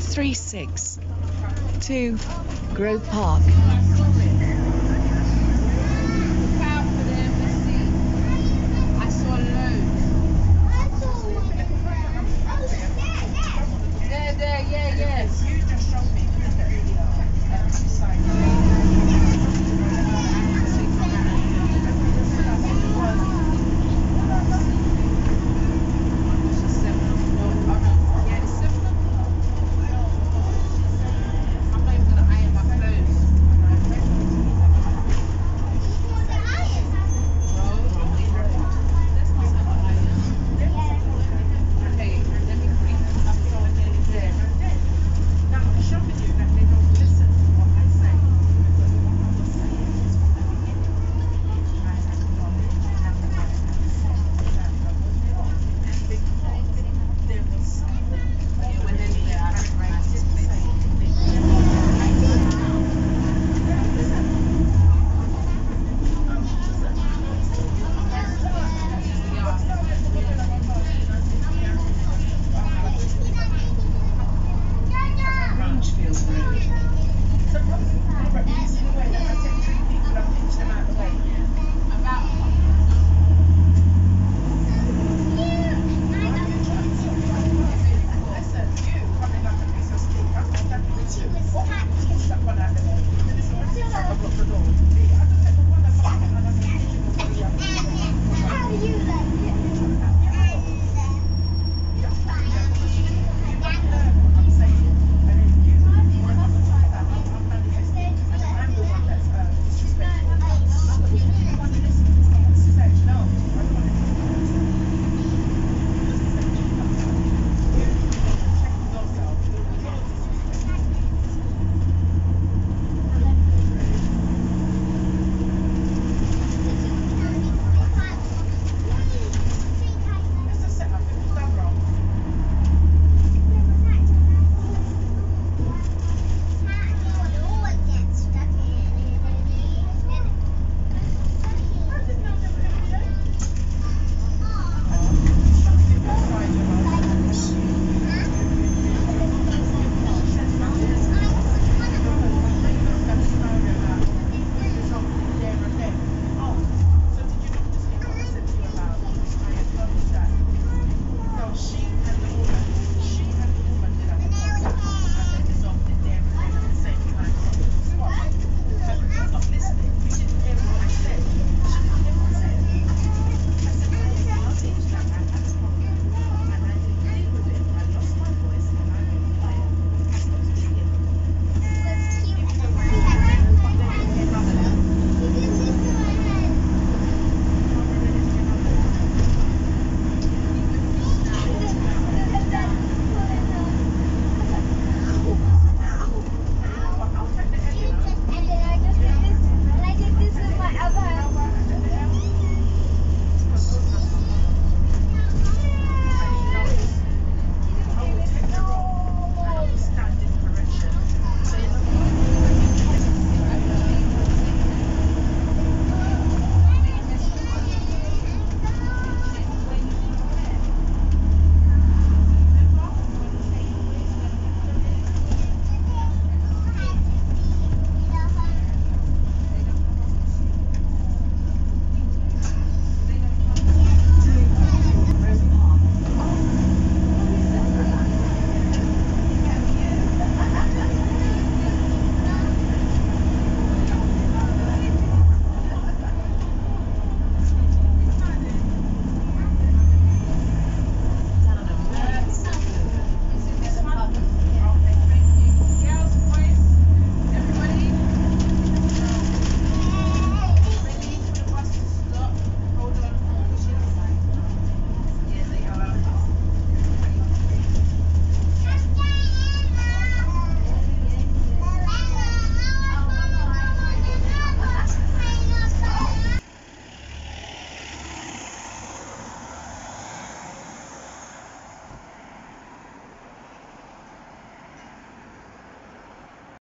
Three six two to Grove Park.